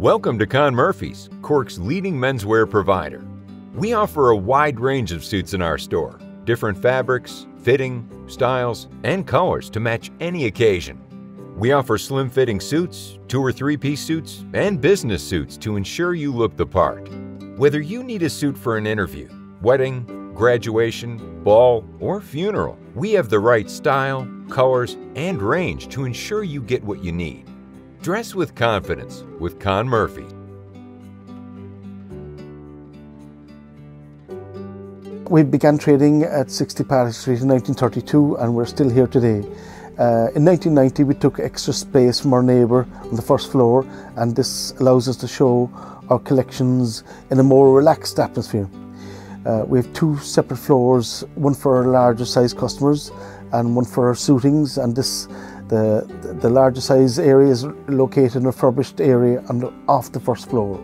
Welcome to Con Murphy's, Cork's leading menswear provider. We offer a wide range of suits in our store, different fabrics, fitting, styles, and colors to match any occasion. We offer slim fitting suits, two or three piece suits, and business suits to ensure you look the part. Whether you need a suit for an interview, wedding, graduation, ball, or funeral, we have the right style, colors, and range to ensure you get what you need. Dress with confidence with Con Murphy. We began trading at 60 Patrick Street in 1932 and we're still here today. Uh, in 1990 we took extra space from our neighbour on the first floor and this allows us to show our collections in a more relaxed atmosphere. Uh, we have two separate floors, one for our larger size customers and one for our suitings and this the, the larger size area is located in a refurbished area and off the first floor.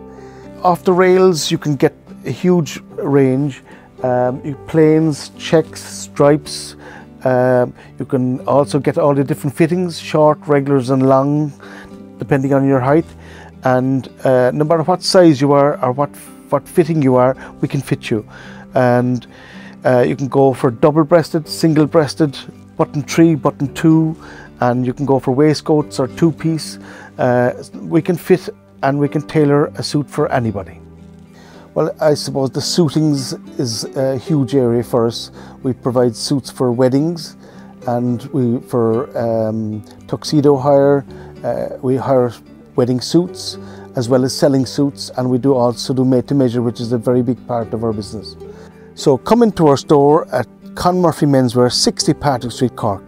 Off the rails you can get a huge range, um, plains, checks, stripes, um, you can also get all the different fittings, short, regulars and long, depending on your height. And uh, no matter what size you are or what, what fitting you are, we can fit you. And uh, you can go for double-breasted, single-breasted, button three, button two, and you can go for waistcoats or two-piece. Uh, we can fit and we can tailor a suit for anybody. Well, I suppose the suitings is a huge area for us. We provide suits for weddings and we for um, tuxedo hire. Uh, we hire wedding suits as well as selling suits and we do also do made to measure which is a very big part of our business. So come into our store at Con Murphy Menswear 60 Patrick Street Cork.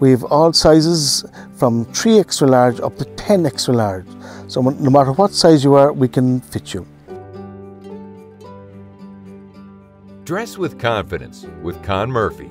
We have all sizes from 3 extra large up to 10 extra large. So no matter what size you are, we can fit you. Dress with confidence with Con Murphy.